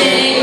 sing.